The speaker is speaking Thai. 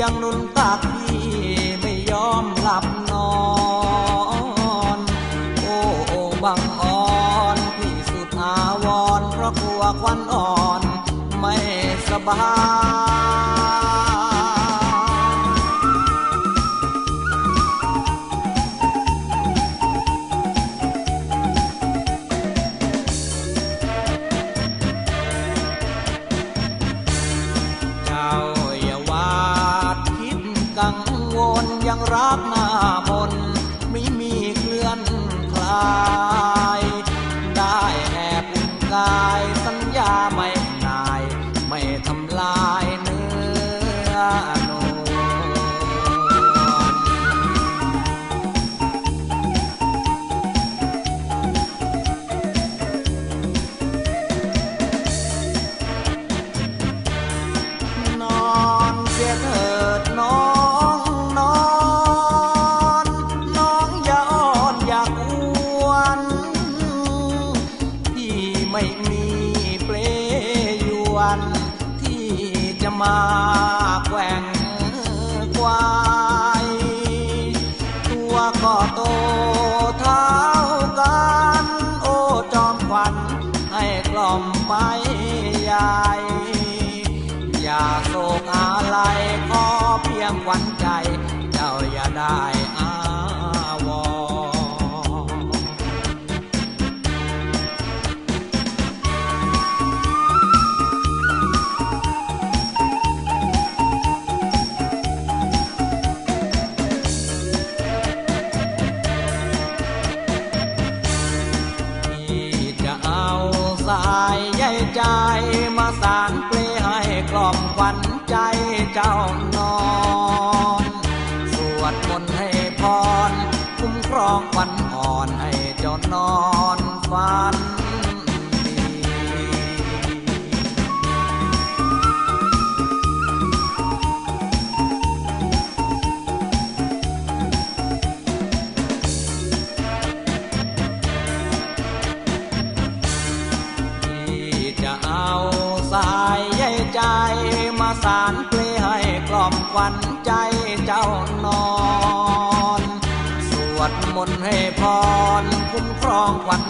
ยงนุนตักพี่ไม่ยอมหลับนอน โอ้บังอ่อนพี่สุดอาวรเพราะกลัวควันอ่อน ไม่สบาย ลยังรัก ไม่มีเปลยวน ที่จะมาแกว่งควายตัวก็โตเท่ากันโอ้จอมขวัญให้กล่อมไปยายอย่าโศกอะไรขอเพียงขวัญใจ เจ้าอย่าได้ ใจมาสานเปลให้กล่อมขวัญใจเจ้านอน สวดมนต์ให้พร คุ้มครองขวัญ เปลให้กล่อมขวัญใจเจ้านอน สวดมนต์ให้พรคุ้มครองขวัญ